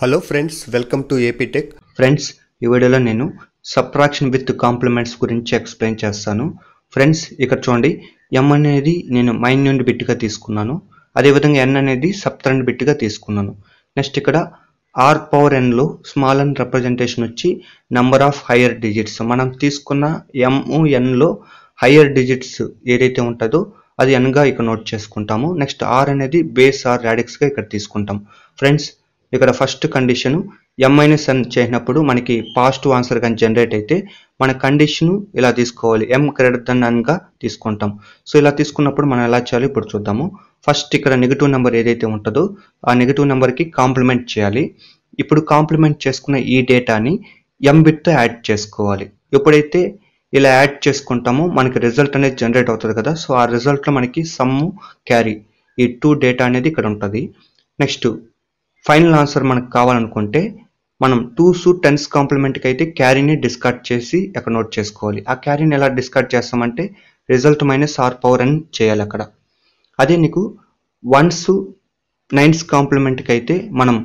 Hello friends welcome to AP tech friends ఈ వీడియోలో నేను సబ్ట్రాక్షన్ విత్ కాంప్లిమెంట్స్ గురించి ఎక్స్ప్లెయిన్ చేస్తాను. ఫ్రెండ్స్ ఇక్కడ చూడండి ఎం అనేది నేను మైన్ నుండి బిట్గా తీసుకున్నాను. అదేవిధంగా ఎన్ అనేది సబ్ట్రాండ్ బిట్గా తీసుకున్నాను. నెక్స్ట్ ఇక్కడ ఆర్ పవర్ ఎన్లో స్మాల్ అండ్ రిప్రజెంటేషన్ వచ్చి నంబర్ ఆఫ్ హయ్యర్ డిజిట్స్ మనం తీసుకున్న ఎం ఎన్లో హయ్యర్ డిజిట్స్ ఏదైతే ఉంటుందో అది ఎన్గా ఇక్కడ నోట్ చేసుకుంటాము. నెక్స్ట్ ఆర్ అనేది బేస్ ఆర్ రాడిక్స్గా ఇక్కడ తీసుకుంటాం. ఫ్రెండ్స్ ఇక్కడ first condition M minus N చేసినప్పుడు మనకి పాజిటివ్ ఆన్సర్ కానీ జనరేట్ అయితే మన కండిషన్ ఇలా తీసుకోవాలి. ఎం గ్రేటర్ దెన్ ఎన్గా తీసుకుంటాం. సో ఇలా తీసుకున్నప్పుడు మనం ఎలా చేయాలి ఇప్పుడు చూద్దాము. ఫస్ట్ ఇక్కడ నెగిటివ్ నెంబర్ ఏదైతే ఉంటుందో ఆ నెగిటివ్ నెంబర్కి కాంప్లిమెంట్ చేయాలి. ఇప్పుడు కాంప్లిమెంట్ చేసుకున్న ఈ డేటాని ఎం బిట్తో యాడ్ చేసుకోవాలి. ఎప్పుడైతే ఇలా యాడ్ చేసుకుంటామో మనకి రిజల్ట్ అనేది జనరేట్ అవుతుంది కదా. సో ఆ రిజల్ట్లో మనకి సమ్ క్యారీ ఈ టూ డేటా అనేది ఇక్కడ ఉంటుంది. నెక్స్ట్ ఫైనల్ ఆన్సర్ మనకు కావాలనుకుంటే మనం టూస్ టెన్స్ కాంప్లిమెంట్కి అయితే క్యారీని డిస్కార్డ్ చేసి అక్కడ నోట్ చేసుకోవాలి. ఆ క్యారీని ఎలా డిస్కార్డ్ చేస్తామంటే రిజల్ట్ మైనస్ ఆర్ పవర్ అని చేయాలి అక్కడ. అదే నీకు వన్స్ నైన్స్ కాంప్లిమెంట్కి అయితే మనం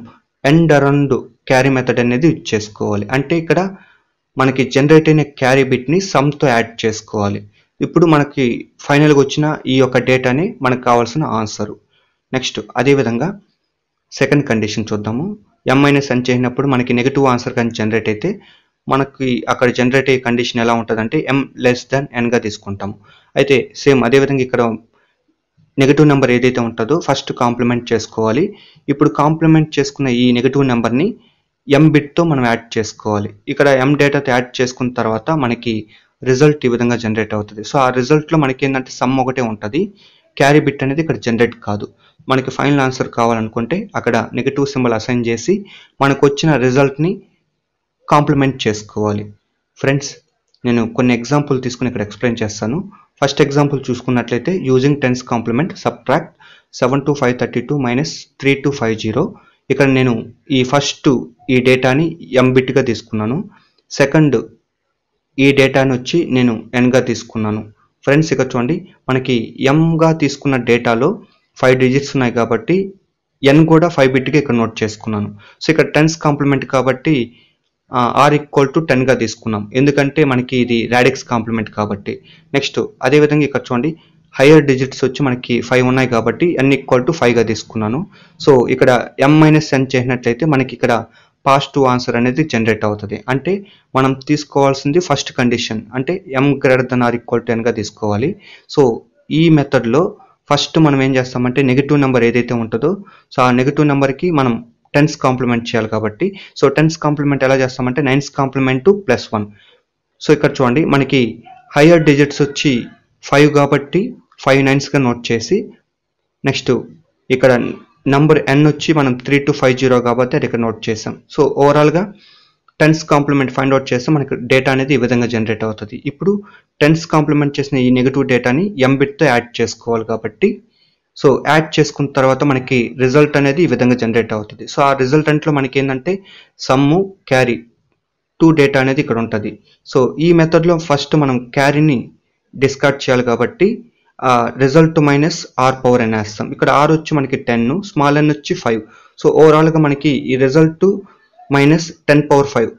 ఎండ్ అరౌండ్ క్యారీ మెథడ్ అనేది యూజ్ చేసుకోవాలి. అంటే ఇక్కడ మనకి జనరేట్ అయిన క్యారీ బిట్ని సమ్తో యాడ్ చేసుకోవాలి. ఇప్పుడు మనకి ఫైనల్గా వచ్చిన ఈ యొక్క డేటాని మనకు కావాల్సిన ఆన్సరు నెక్స్ట్ అదేవిధంగా సెకండ్ కండిషన్ చూద్దాము. ఎం మైనస్ అని చేసినప్పుడు మనకి నెగిటివ్ ఆన్సర్ కానీ జనరేట్ అయితే మనకి అక్కడ జనరేట్ అయ్యే కండిషన్ ఎలా ఉంటుందంటే ఎం లెస్ దాన్ ఎన్గా తీసుకుంటాము. అయితే సేమ్ అదేవిధంగా ఇక్కడ నెగిటివ్ నెంబర్ ఏదైతే ఉంటుందో ఫస్ట్ కాంప్లిమెంట్ చేసుకోవాలి. ఇప్పుడు కాంప్లిమెంట్ చేసుకున్న ఈ నెగిటివ్ నెంబర్ని ఎం బిట్తో మనం యాడ్ చేసుకోవాలి. ఇక్కడ ఎం డేటాతో యాడ్ చేసుకున్న తర్వాత మనకి రిజల్ట్ ఈ విధంగా జనరేట్ అవుతుంది. సో ఆ రిజల్ట్లో మనకి ఏంటంటే సమ్ ఒకటే ఉంటుంది. క్యారీ బిట్ అనేది ఇక్కడ జనరేట్ కాదు. మనకి ఫైనల్ ఆన్సర్ కావాలనుకుంటే అక్కడ నెగిటివ్ సింబల్ అసైన్ చేసి మనకు వచ్చిన రిజల్ట్ని కాంప్లిమెంట్ చేసుకోవాలి. ఫ్రెండ్స్ నేను కొన్ని ఎగ్జాంపుల్ తీసుకుని ఇక్కడ ఎక్స్ప్లెయిన్ చేస్తాను. ఫస్ట్ ఎగ్జాంపుల్ చూసుకున్నట్లయితే using tens complement subtract seven two five thirty two minus three two five zero ఇక్కడ నేను ఈ ఫస్ట్ ఈ డేటాని ఎం బిట్గా తీసుకున్నాను. సెకండ్ ఈ డేటాని వచ్చి నేను ఎన్గా తీసుకున్నాను. ఫ్రెండ్స్ ఇక్కడ చూడండి. మనకి ఎంగా తీసుకున్న డేటాలో ఫైవ్ డిజిట్స్ ఉన్నాయి కాబట్టి ఎన్ కూడా ఫైవ్ బిట్గా ఇక్కడ నోట్ చేసుకున్నాను. సో ఇక్కడ టెన్స్ కాంప్లిమెంట్ కాబట్టి ఆర్ ఈక్వల్ టు టెన్గా తీసుకున్నాం. ఎందుకంటే మనకి ఇది రాడిక్స్ కాంప్లిమెంట్ కాబట్టి. నెక్స్ట్ అదేవిధంగా ఇక్కడ చూడండి. హయ్యర్ డిజిట్స్ వచ్చి మనకి ఫైవ్ ఉన్నాయి కాబట్టి ఎన్ ఈక్వల్ టు ఫైవ్గా తీసుకున్నాను. సో ఇక్కడ ఎం మైనస్ ఎన్ చేసినట్లయితే మనకి ఇక్కడ పాజిటివ్ ఆన్సర్ అనేది జనరేట్ అవుతుంది. అంటే మనం తీసుకోవాల్సింది ఫస్ట్ కండిషన్ అంటే M greater than R equal to ఎన్గా తీసుకోవాలి. సో ఈ మెథడ్లో ఫస్ట్ మనం ఏం చేస్తామంటే నెగిటివ్ నెంబర్ ఏదైతే ఉంటుందో సో ఆ నెగిటివ్ నెంబర్కి మనం టెన్స్ కాంప్లిమెంట్ చేయాలి కాబట్టి సో టెన్స్ కాంప్లిమెంట్ ఎలా చేస్తామంటే nines complement to plus one so ఇక్కడ చూడండి మనకి హయ్యర్ డిజిట్స్ వచ్చి ఫైవ్ కాబట్టి ఫైవ్ నైన్స్గా నోట్ చేసి నెక్స్ట్ ఇక్కడ నంబర్ ఎన్ వచ్చి మనం త్రీ టు ఫైవ్ జీరో కాబట్టి అది ఇక్కడ నోట్ చేసాం. సో ఓవరాల్గా టెన్స్ కాంప్లిమెంట్ ఫైండ్ అవుట్ చేస్తే మనకి డేటా అనేది ఈ విధంగా జనరేట్ అవుతుంది. ఇప్పుడు టెన్స్ కాంప్లిమెంట్ చేసిన ఈ నెగిటివ్ డేటాని ఎంబిట్తో యాడ్ చేసుకోవాలి కాబట్టి సో యాడ్ చేసుకున్న తర్వాత మనకి రిజల్ట్ అనేది ఈ విధంగా జనరేట్ అవుతుంది. సో ఆ రిజల్టెంట్లో మనకి ఏంటంటే సమ్ము క్యారీ టూ డేటా అనేది ఇక్కడ ఉంటుంది. సో ఈ మెథడ్లో ఫస్ట్ మనం క్యారీని డిస్కార్డ్ చేయాలి కాబట్టి రిజల్ట్ మైనస్ ఆర్ పవర్ అని వేస్తాం ఇక్కడ ఆర్ వచ్చి మనకి టెన్ స్మాల్ ఎన్ వచ్చి ఫైవ్ సో ఓవరాల్గా మనకి ఈ result minus ten power five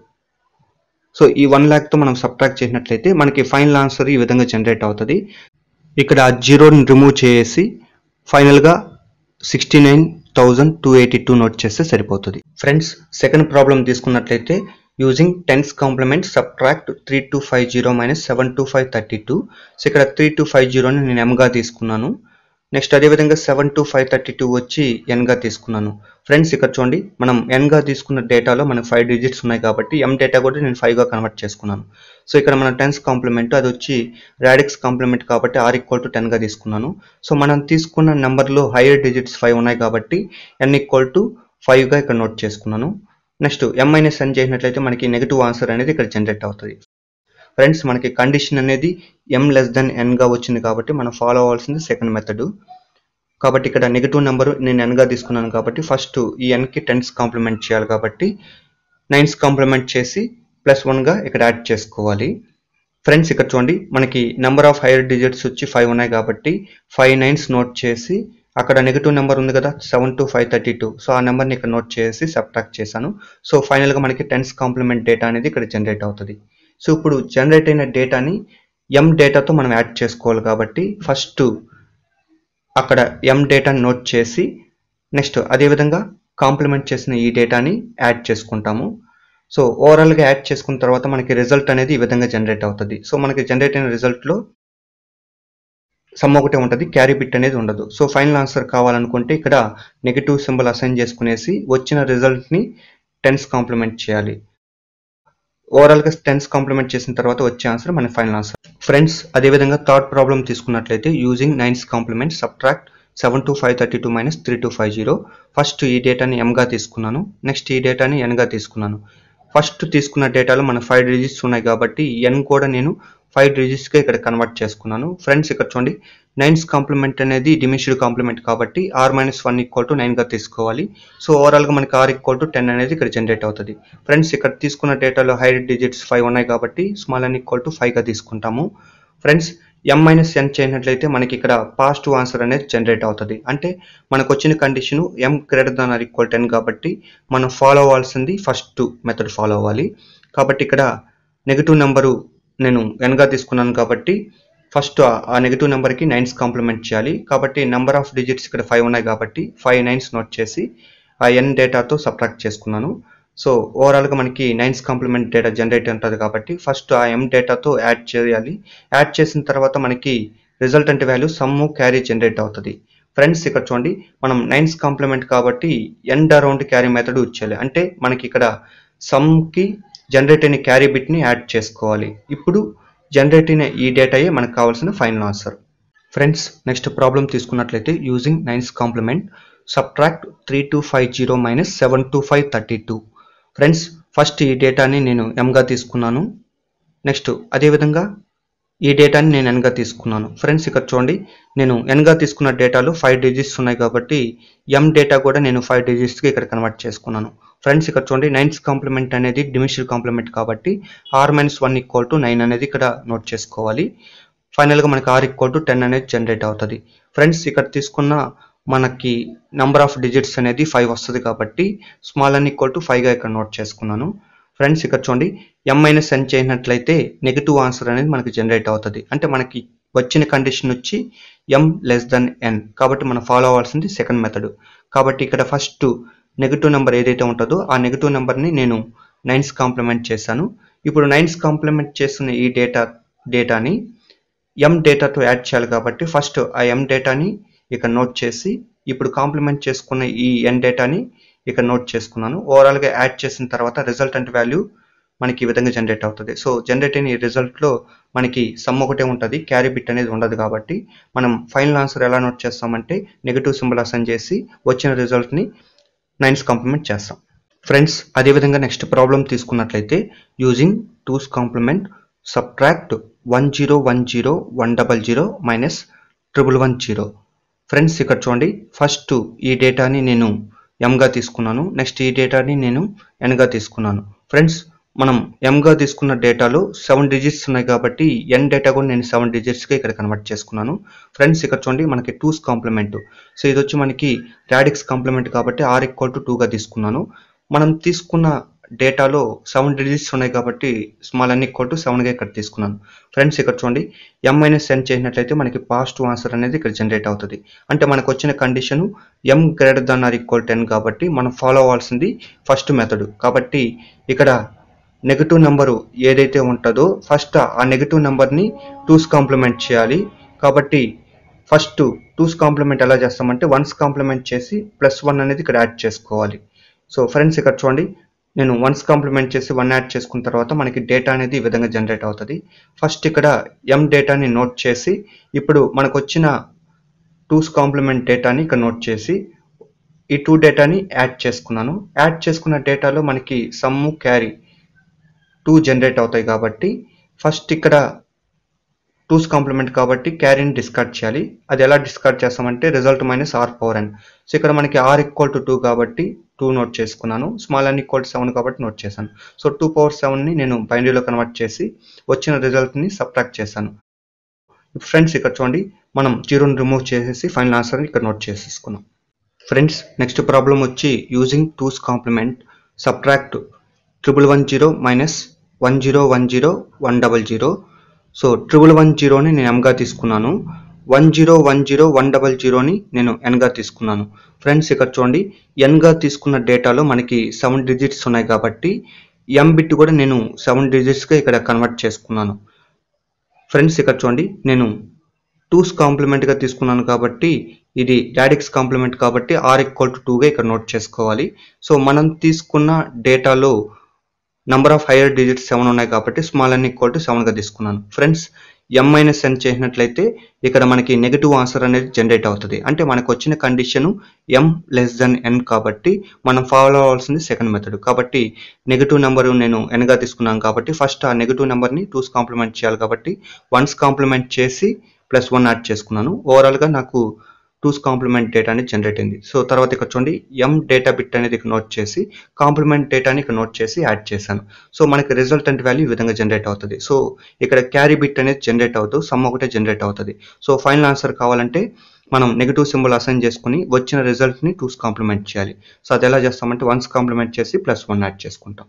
so ఈ వన్ ల్యాక్తో మనం సబ్ట్రాక్ట్ చేసినట్లయితే మనకి ఫైనల్ ఆన్సర్ ఈ విధంగా జనరేట్ అవుతుంది. ఇక్కడ జీరోని రిమూవ్ చేసి ఫైనల్గా sixty nine thousand two eighty two note చేస్తే సరిపోతుంది. ఫ్రెండ్స్ సెకండ్ ప్రాబ్లం తీసుకున్నట్లయితే using tens complement subtract three two five zero minus seven two five thirty two so ఇక్కడ త్రీ టూ ఫైవ్ జీరోని నేను ఎంగా తీసుకున్నాను. నెక్స్ట్ అదేవిధంగా seven two five thirty two వచ్చి ఎన్గా తీసుకున్నాను. ఫ్రెండ్స్ ఇక్కడ చూడండి మనం ఎన్గా తీసుకున్న డేటాలో మనకు ఫైవ్ డిజిట్స్ ఉన్నాయి కాబట్టి ఎం డేటా కూడా నేను ఫైవ్గా కన్వర్ట్ చేసుకున్నాను. సో ఇక్కడ మన టెన్స్ కాంప్లిమెంట్ అది వచ్చి రాడిక్స్ కాంప్లిమెంట్ కాబట్టి ఆర్ ఈక్వల్ టు టెన్గా తీసుకున్నాను. సో మనం తీసుకున్న నెంబర్లో హైయర్ డిజిట్స్ ఫైవ్ ఉన్నాయి కాబట్టి ఎన్ ఈక్వల్ టు ఫైవ్గా ఇక్కడ నోట్ చేసుకున్నాను. నెక్స్ట్ ఎం మైనస్ ఎన్ చేసినట్లయితే మనకి నెగిటివ్ ఆన్సర్ అనేది ఇక్కడ జనరేట్ అవుతుంది. ఫ్రెండ్స్ మనకి కండిషన్ అనేది ఎం లెస్ దెన్ ఎన్గా వచ్చింది కాబట్టి మనం ఫాలో అవ్వాల్సింది సెకండ్ మెథడ్ కాబట్టి ఇక్కడ నెగిటివ్ నెంబర్ నేను ఎన్గా తీసుకున్నాను కాబట్టి ఫస్ట్ ఈ ఎన్కి టెన్స్ కాంప్లిమెంట్ చేయాలి కాబట్టి నైన్స్ కాంప్లిమెంట్ చేసి ప్లస్ వన్గా ఇక్కడ యాడ్ చేసుకోవాలి. ఫ్రెండ్స్ ఇక్కడ చూడండి మనకి నెంబర్ ఆఫ్ హైయర్ డిజిట్స్ వచ్చి ఫైవ్ ఉన్నాయి కాబట్టి ఫైవ్ నైన్స్ నోట్ చేసి అక్కడ నెగిటివ్ నెంబర్ ఉంది కదా seven two five thirty two so ఆ నెంబర్ని ఇక్కడ నోట్ చేసి సబ్ట్రాక్ట్ చేశాను. సో ఫైనల్గా మనకి టెన్స్ కాంప్లిమెంట్ డేటా అనేది ఇక్కడ జనరేట్ అవుతుంది. సో ఇప్పుడు జనరేట్ అయిన డేటాని ఎం డేటాతో మనం యాడ్ చేసుకోవాలి కాబట్టి ఫస్ట్ అక్కడ ఎం డేటాని నోట్ చేసి నెక్స్ట్ అదేవిధంగా కాంప్లిమెంట్ చేసిన ఈ డేటాని యాడ్ చేసుకుంటాము. సో ఓవరాల్గా యాడ్ చేసుకున్న తర్వాత మనకి రిజల్ట్ అనేది ఈ విధంగా జనరేట్ అవుతుంది. సో మనకి జనరేట్ అయిన రిజల్ట్లో సమ్ ఒకటే ఉంటుంది క్యారీ బిట్ అనేది ఉండదు. సో ఫైనల్ ఆన్సర్ కావాలనుకుంటే ఇక్కడ నెగిటివ్ సింబల్ అసైన్ చేసుకునేసి వచ్చిన రిజల్ట్ని టెన్స్ కాంప్లిమెంట్ చేయాలి. ఓవరాల్గా టెన్స్ కాంప్లిమెంట్ చేసిన తర్వాత వచ్చే ఆన్సర్ మన ఫైనల్ ఆన్సర్ ఫ్రెండ్స్ అదేవిధంగా థర్డ్ ప్రాబ్లం తీసుకున్నట్లయితే using nines complement subtract seven two five thirty two minus three two five zero first ఈ డేటాని ఎంగా తీసుకున్నాను. నెక్స్ట్ ఈ డేటాని ఎన్గా తీసుకున్నాను. ఫస్ట్ తీసుకున్న డేటాలో మన ఫైవ్ డిజిట్స్ ఉన్నాయి కాబట్టి ఎన్ కూడా నేను ఫైవ్ డిజిట్స్గా ఇక్కడ కన్వర్ట్ చేసుకున్నాను. ఫ్రెండ్స్ ఇక్కడ చూడండి. నైన్స్ కాంప్లిమెంట్ అనేది డిమిష్డ్ కాంప్లిమెంట్ కాబట్టి R minus one equal to నైన్గా తీసుకోవాలి. సో ఓవరాల్గా మనకి ఆర్ ఈక్వల్ టు టెన్ అనేది ఇక్కడ జనరేట్ అవుతుంది. ఫ్రెండ్స్ ఇక్కడ తీసుకున్న డేటాలో హై డిజిట్స్ ఫైవ్ ఉన్నాయి కాబట్టి స్మాల్ అన్ ఈక్వల్ టు ఫైవ్గా తీసుకుంటాము. ఫ్రెండ్స్ ఎం మైనస్ ఎన్ చేయనట్లయితే మనకి ఇక్కడ పాజిటివ్ ఆన్సర్ అనేది జనరేట్ అవుతుంది. అంటే మనకు వచ్చిన condition M greater than R equal ten కాబట్టి మనం ఫాలో అవ్వాల్సింది ఫస్ట్ మెథడ్ ఫాలో అవ్వాలి. కాబట్టి ఇక్కడ నెగిటివ్ నెంబరు నేను ఎన్గా తీసుకున్నాను కాబట్టి ఫస్ట్ ఆ నెగిటివ్ నెంబర్కి నైన్స్ కాంప్లిమెంట్ చేయాలి. కాబట్టి నెంబర్ ఆఫ్ డిజిట్స్ ఇక్కడ ఫైవ్ ఉన్నాయి కాబట్టి ఫైవ్ నైన్స్ నోట్ చేసి ఆ ఎన్ డేటాతో సబ్ట్రాక్ట్ చేసుకున్నాను. సో ఓవరాల్గా మనకి నైన్స్ కాంప్లిమెంట్ డేటా జనరేట్ ఉంటుంది కాబట్టి ఫస్ట్ ఆ ఎం డేటాతో యాడ్ చేయాలి. యాడ్ చేసిన తర్వాత మనకి resultant value sum carry generate అవుతుంది. ఫ్రెండ్స్ ఇక్కడ చూడండి. మనం నైన్స్ కాంప్లిమెంట్ కాబట్టి ఎండ్ అరౌండ్ క్యారీ మెథడ్ ఇచ్చేయాలి అంటే మనకి ఇక్కడ సమ్కి జనరేట్ అయిన క్యారీ బిట్ని యాడ్ చేసుకోవాలి. ఇప్పుడు జనరేట్ అయిన ఈ డేటాయే మనకు కావాల్సిన final answer friends next problem తీసుకున్నట్లయితే using nines complement subtract three two five zero minus seven two five thirty two friends first ఈ డేటాని నేను ఎంగా తీసుకున్నాను. నెక్స్ట్ అదేవిధంగా ఈ డేటాని నేను ఎన్గా తీసుకున్నాను. ఫ్రెండ్స్ ఇక్కడ చూడండి. నేను ఎన్గా తీసుకున్న డేటాలు ఫైవ్ డిజిట్స్ ఉన్నాయి కాబట్టి ఎం డేటా కూడా నేను ఫైవ్ డిజిట్స్కి ఇక్కడ కన్వర్ట్ చేసుకున్నాను. ఫ్రెండ్స్ ఇక్కడ చూడండి. నైన్స్ కాంప్లిమెంట్ అనేది డిమిషియల్ కాంప్లిమెంట్ కాబట్టి R minus one equal to nine అనేది ఇక్కడ నోట్ చేసుకోవాలి. ఫైనల్గా మనకి ఆర్ ఈక్వల్ టు టెన్ అనేది జనరేట్ అవుతుంది. ఫ్రెండ్స్ ఇక్కడ తీసుకున్న మనకి నెంబర్ ఆఫ్ డిజిట్స్ అనేది ఫైవ్ వస్తుంది కాబట్టి స్మాల్ అన్ ఈక్వల్ టు ఫైవ్గా ఇక్కడ నోట్ చేసుకున్నాను. ఫ్రెండ్స్ ఇక్కడ చూడండి ఎం మైనస్ ఎన్ చేసినట్లయితే నెగిటివ్ ఆన్సర్ అనేది మనకి జనరేట్ అవుతుంది. అంటే మనకి వచ్చిన కండిషన్ వచ్చి ఎం లెస్ దెన్ ఎన్ కాబట్టి మనం ఫాలో అవ్వాల్సింది సెకండ్ మెథడ్ కాబట్టి ఇక్కడ ఫస్ట్ నెగిటివ్ నెంబర్ ఏదైతే ఉంటుందో ఆ నెగిటివ్ నెంబర్ని నేను నైన్స్ కాంప్లిమెంట్ చేశాను. ఇప్పుడు నైన్స్ కాంప్లిమెంట్ చేస్తున్న ఈ డేటా డేటాని ఎం డేటాతో యాడ్ చేయాలి కాబట్టి ఫస్ట్ ఆ ఎం డేటాని ఇక్కడ నోట్ చేసి ఇప్పుడు కాంప్లిమెంట్ చేసుకున్న ఈ ఎన్ డేటాని ఇక్కడ నోట్ చేసుకున్నాను. ఓవరాల్గా యాడ్ చేసిన తర్వాత రిజల్టెంట్ వాల్యూ మనకి ఈ విధంగా జనరేట్ అవుతుంది. సో జనరేట్ అయిన ఈ రిజల్ట్లో మనకి సమ్ ఒకటే ఉంటుంది. క్యారీ బిట్ అనేది ఉండదు కాబట్టి మనం ఫైనల్ ఆన్సర్ ఎలా నోట్ చేస్తామంటే నెగిటివ్ సింబల్ అసైన్ చేసి వచ్చిన రిజల్ట్ని నైన్స్ కాంప్లిమెంట్ చేస్తాం. ఫ్రెండ్స్ అదేవిధంగా నెక్స్ట్ ప్రాబ్లం తీసుకున్నట్లయితే using twos complement subtract one zero one zero one double zero minus triple one zero friends ఇక్కడ చూడండి. ఫస్ట్ ఈ డేటాని నేను ఎంగా తీసుకున్నాను. నెక్స్ట్ ఈ డేటాని నేను ఎన్గా తీసుకున్నాను. ఫ్రెండ్స్ మనం ఎంగా తీసుకున్న డేటాలో సెవెన్ డిజిట్స్ ఉన్నాయి కాబట్టి ఎన్ డేటా కూడా నేను సెవెన్ డిజిట్స్గా ఇక్కడ కన్వర్ట్ చేసుకున్నాను. ఫ్రెండ్స్ ఇక్కడ చూడండి మనకి టూస్ కాంప్లిమెంట్ సో ఇది వచ్చి మనకి రాడిక్స్ కాంప్లిమెంట్ కాబట్టి ఆర్ ఈక్వల్ టు టూగా తీసుకున్నాను. మనం తీసుకున్న డేటాలో సెవెన్ డిజిట్స్ ఉన్నాయి కాబట్టి స్మాల్ అన్ని ఈక్వల్ టు సెవెన్గా ఇక్కడ తీసుకున్నాను. ఫ్రెండ్స్ ఇక్కడ చూడండి ఎం మైనస్ ఎన్ చేసినట్లయితే మనకి పాజిటివ్ ఆన్సర్ అనేది ఇక్కడ జనరేట్ అవుతుంది. అంటే మనకు వచ్చిన condition M greater than R equal ten కాబట్టి మనం ఫాలో అవ్వాల్సింది ఫస్ట్ మెథడ్ కాబట్టి ఇక్కడ నెగిటివ్ నెంబరు ఏదైతే ఉంటుందో ఫస్ట్ ఆ నెగిటివ్ నెంబర్ని టూస్ కాంప్లిమెంట్ చేయాలి. కాబట్టి ఫస్ట్ టూస్ కాంప్లిమెంట్ ఎలా చేస్తామంటే వన్స్ కాంప్లిమెంట్ చేసి ప్లస్ వన్ అనేది ఇక్కడ యాడ్ చేసుకోవాలి. సో ఫ్రెండ్స్ ఇక్కడ చూడండి నేను వన్స్ కాంప్లిమెంట్ చేసి వన్ యాడ్ చేసుకున్న తర్వాత మనకి డేటా అనేది ఈ విధంగా జనరేట్ అవుతుంది. ఫస్ట్ ఇక్కడ ఎం డేటాని నోట్ చేసి ఇప్పుడు మనకు వచ్చిన టూస్ కాంప్లిమెంట్ డేటాని ఇక్కడ నోట్ చేసి ఈ టూ డేటాని యాడ్ చేసుకున్నాను. యాడ్ చేసుకున్న డేటాలో మనకి సమ్ము క్యారీ టూ జనరేట్ అవుతాయి కాబట్టి ఫస్ట్ ఇక్కడ టూస్ కాంప్లిమెంట్ కాబట్టి క్యారీని డిస్కార్డ్ చేయాలి. అది ఎలా డిస్కార్డ్ చేస్తామంటే result minus R power N so ఇక్కడ మనకి ఆర్ ఈక్వల్ టు టూ కాబట్టి టూ నోట్ చేసుకున్నాను. స్మాల్ అన్ని ఈక్వల్ సెవెన్ కాబట్టి నోట్ చేశాను. సో టూ పవర్ సెవెన్ని నేను బైనరీలో కన్వర్ట్ చేసి వచ్చిన రిజల్ట్ని సబ్ట్రాక్ట్ చేశాను. ఫ్రెండ్స్ ఇక్కడ చూడండి మనం జీరోని రిమూవ్ చేసేసి ఫైనల్ ఆన్సర్ని ఇక్కడ నోట్ చేసేసుకున్నాం. ఫ్రెండ్స్ నెక్స్ట్ ప్రాబ్లం వచ్చి using twos complement subtract triple one zero minus one zero one zero one double zero. So triple one జీరోని నేను ఎంగా తీసుకున్నాను. One zero one zero one double జీరోని నేను ఎన్గా తీసుకున్నాను. ఫ్రెండ్స్ ఇక్కడ చూడండి. ఎన్గా తీసుకున్న డేటాలో మనకి సెవెన్ డిజిట్స్ ఉన్నాయి కాబట్టి ఎం బిట్ కూడా నేను సెవెన్ డిజిట్స్గా ఇక్కడ కన్వర్ట్ చేసుకున్నాను. ఫ్రెండ్స్ ఇక్కడ చూడండి. నేను టూస్ కాంప్లిమెంట్గా తీసుకున్నాను కాబట్టి ఇది డాడిక్స్ కాంప్లిమెంట్ కాబట్టి ఆర్ ఈక్వల్ టు టూగా ఇక్కడ నోట్ చేసుకోవాలి. సో మనం తీసుకున్న డేటాలో number of higher digits seven ఉన్నాయి కాబట్టి స్మాల్ అన్ ఈక్వల్ టు సెవెన్గా తీసుకున్నాను. ఫ్రెండ్స్ ఎం మైనస్ ఎన్ చేసినట్లయితే ఇక్కడ మనకి నెగిటివ్ ఆన్సర్ అనేది జనరేట్ అవుతుంది. అంటే మనకు వచ్చిన condition M less than N కాబట్టి మనం ఫాలో అవ్వాల్సింది సెకండ్ మెథడ్ కాబట్టి నెగిటివ్ నెంబర్ నేను ఎన్గా తీసుకున్నాను కాబట్టి ఫస్ట్ ఆ నెగిటివ్ నెంబర్ని టూస్ కాంప్లిమెంట్ చేయాలి కాబట్టి వన్స్ కాంప్లిమెంట్ చేసి ప్లస్ వన్ యాడ్ చేసుకున్నాను. ఓవరాల్గా నాకు టూస్ కాంప్లిమెంట్ డేటా జనరేట్ అయింది. సో తర్వాత ఇక్కడ చూడండి ఎం డేటా బిట్ అనేది ఇక్కడ నోట్ చేసి కాంప్లిమెంట్ డేటాని ఇక్కడ నోట్ చేసి యాడ్ చేశాను. సో మనకి రిజల్టెంట్ వాల్యూ ఈ విధంగా జనరేట్ అవుతుంది. సో ఇక్కడ క్యారీ బిట్ అనేది జనరేట్ అవుతూ సమ్ ఒకటే జనరేట్ అవుతుంది. సో ఫైనల్ ఆన్సర్ కావాలంటే మనం నెగిటివ్ సింబల్ అసైన్ చేసుకుని వచ్చిన రిజల్ట్ని టూస్ కాంప్లిమెంట్ చేయాలి. సో అది ఎలా చేస్తామంటే వన్స్ కాంప్లిమెంట్ చేసి ప్లస్ వన్ యాడ్ చేసుకుంటాం.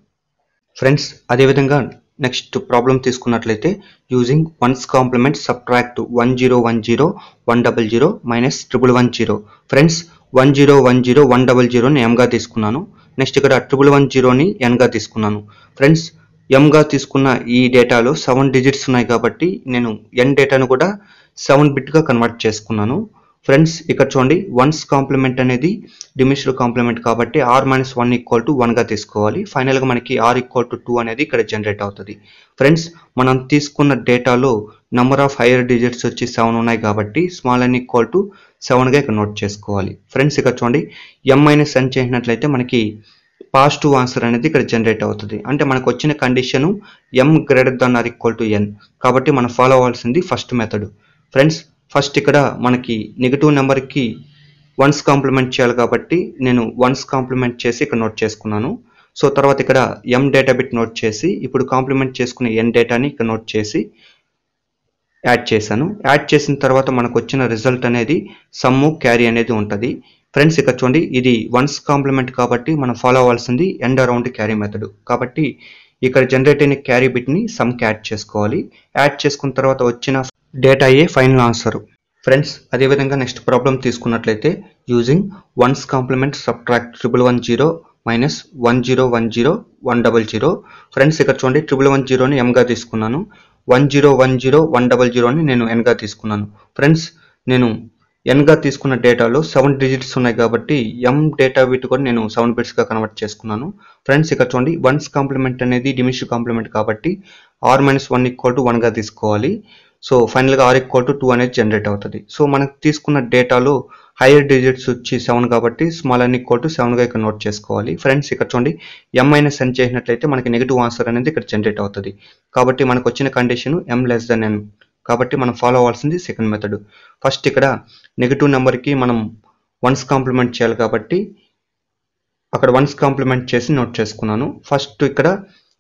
ఫ్రెండ్స్ అదేవిధంగా నెక్స్ట్ ప్రాబ్లం తీసుకున్నట్లయితే using one's complement subtract one zero one zero one double zero minus triple one zero friends one zero one zero one double జీరోని ఎంగా తీసుకున్నాను. Next ఇక్కడ triple one జీరోని ఎన్గా తీసుకున్నాను. Friends ఎంగా తీసుకున్న ఈ డేటాలో సెవెన్ డిజిట్స్ ఉన్నాయి కాబట్టి నేను ఎన్ డేటాను కూడా సెవెన్ బిట్గా కన్వర్ట్ చేసుకున్నాను. ఫ్రెండ్స్ ఇక్కడ చూడండి వన్స్ కాంప్లిమెంట్ అనేది డిమిష్డ్ కాంప్లిమెంట్ కాబట్టి R minus one equal to వన్గా తీసుకోవాలి. ఫైనల్గా మనకి ఆర్ ఈక్వల్ టు టూ అనేది ఇక్కడ జనరేట్ అవుతుంది. ఫ్రెండ్స్ మనం తీసుకున్న డేటాలో నెంబర్ ఆఫ్ హైయర్ డిజిట్స్ వచ్చి సెవెన్ ఉన్నాయి కాబట్టి స్మాల్ అన్ ఈక్వల్ టు సెవెన్గా ఇక్కడ నోట్ చేసుకోవాలి. ఫ్రెండ్స్ ఇక్కడ చూడండి ఎం మైనస్ ఎన్ చేసినట్లయితే మనకి పాజిటివ్ ఆన్సర్ అనేది ఇక్కడ జనరేట్ అవుతుంది. అంటే మనకు వచ్చిన condition M greater than or equal to N కాబట్టి మనం ఫాలో అవ్వాల్సింది ఫస్ట్ మెథడ్ ఫ్రెండ్స్ ఫస్ట్ ఇక్కడ మనకి నెగిటివ్ నెంబర్కి వన్స్ కాంప్లిమెంట్ చేయాలి కాబట్టి నేను వన్స్ కాంప్లిమెంట్ చేసి ఇక్కడ నోట్ చేసుకున్నాను. సో తర్వాత ఇక్కడ ఎం డేటా బిట్ నోట్ చేసి ఇప్పుడు కాంప్లిమెంట్ చేసుకునే ఎన్ డేటాని ఇక్కడ నోట్ చేసి యాడ్ చేశాను. యాడ్ చేసిన తర్వాత మనకు వచ్చిన రిజల్ట్ అనేది సమ్ము క్యారీ అనేది ఉంటుంది. ఫ్రెండ్స్ ఇక్కడ చూడండి ఇది వన్స్ కాంప్లిమెంట్ కాబట్టి మనం ఫాలో అవ్వాల్సింది ఎండ్ అరౌండ్ క్యారీ మెథడ్ కాబట్టి ఇక్కడ జనరేట్ అయిన క్యారీ బిట్ని సమ్కి యాడ్ చేసుకోవాలి. యాడ్ చేసుకున్న తర్వాత వచ్చిన డేటా అయ్యే ఫైనల్ ఆన్సర్. ఫ్రెండ్స్ అదేవిధంగా నెక్స్ట్ ప్రాబ్లం తీసుకున్నట్లయితే using one's complement subtract triple one zero minus one zero one zero one double zero friends ఇక్కడ చూడండి ట్రిపుల్ వన్ జీరోని ఎంగా తీసుకున్నాను. One zero one zero one double జీరోని నేను ఎన్గా తీసుకున్నాను. ఫ్రెండ్స్ నేను ఎన్గా తీసుకున్న డేటాలో సెవెన్ డిజిట్స్ ఉన్నాయి కాబట్టి ఎం డేటా బిట్ కూడా నేను సెవెన్ బిట్స్గా కన్వర్ట్ చేసుకున్నాను. ఫ్రెండ్స్ ఇక్కడ చూడండి వన్స్ కాంప్లిమెంట్ అనేది డిమిష్ కాంప్లిమెంట్ కాబట్టి R minus one equal to వన్గా తీసుకోవాలి. సో ఫైనల్గా ఆర్ ఈక్వల్ టు టూ అనేది జనరేట్ అవుతుంది. సో మనకు తీసుకున్న డేటాలో హైయర్ డిజిట్స్ వచ్చి సెవెన్ కాబట్టి స్మాల్ అన్ ఈక్వల్ టు సెవెన్గా ఇక్కడ నోట్ చేసుకోవాలి. ఫ్రెండ్స్ ఇక్కడ చూడండి ఎం మైనస్ ఎన్ చేసినట్లయితే మనకి నెగిటివ్ ఆన్సర్ అనేది ఇక్కడ జనరేట్ అవుతుంది. కాబట్టి మనకు వచ్చిన condition M less than N కాబట్టి మనం ఫాలో అవ్వాల్సింది సెకండ్ మెథడ్ ఫస్ట్ ఇక్కడ నెగిటివ్ నెంబర్కి మనం వన్స్ కాంప్లిమెంట్ చేయాలి కాబట్టి అక్కడ వన్స్ కాంప్లిమెంట్ చేసి నోట్ చేసుకున్నాను. ఫస్ట్ ఇక్కడ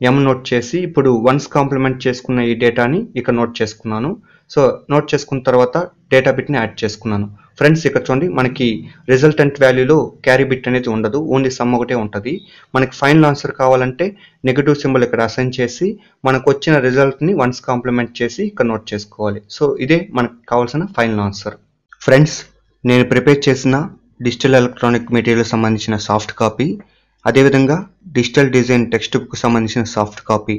ఎం నోట్ చేసి ఇప్పుడు వన్స్ కాంప్లిమెంట్ చేసుకున్న ఈ డేటాని ఇక్కడ నోట్ చేసుకున్నాను. సో నోట్ చేసుకున్న తర్వాత డేటా బిట్ని యాడ్ చేసుకున్నాను. ఫ్రెండ్స్ ఇక్కడ చూడండి మనకి రిజల్టెంట్ వాల్యూలో క్యారీ బిట్ అనేది ఉండదు. ఓన్లీ సమ్ ఒకటే ఉంటుంది. మనకి ఫైనల్ ఆన్సర్ కావాలంటే నెగిటివ్ సింబల్ ఇక్కడ అసైన్ చేసి మనకు వచ్చిన రిజల్ట్ని వన్స్ కాంప్లిమెంట్ చేసి ఇక్కడ నోట్ చేసుకోవాలి. సో ఇదే మనకు కావాల్సిన ఫైనల్ ఆన్సర్ ఫ్రెండ్స్ నేను ప్రిపేర్ చేసిన డిజిటల్ ఎలక్ట్రానిక్ మెటీరియల్ సంబంధించిన సాఫ్ట్ కాపీ అదేవిధంగా డిజిటల్ డిజైన్ టెక్స్ట్ బుక్ సంబంధించిన సాఫ్ట్ కాపీ.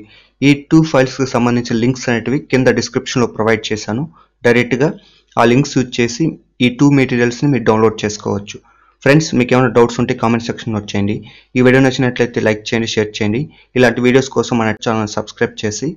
ఈ టూ ఫైల్స్కి సంబంధించిన లింక్స్ అనేటివి కింద డిస్క్రిప్షన్లో ప్రొవైడ్ చేశాను. డైరెక్ట్గా ఆ లింక్స్ యూజ్ చేసి ఈ టూ మెటీరియల్స్ని మీరు డౌన్లోడ్ చేసుకోవచ్చు. ఫ్రెండ్స్ మీకు ఏమైనా డౌట్స్ ఉంటే కామెంట్ సెక్షన్లో వచ్చేయండి ఈ వీడియో నచ్చినట్లయితే లైక్ చేయండి షేర్ చేయండి. ఇలాంటి వీడియోస్ కోసం మన ఛానల్ సబ్స్క్రైబ్ చేసి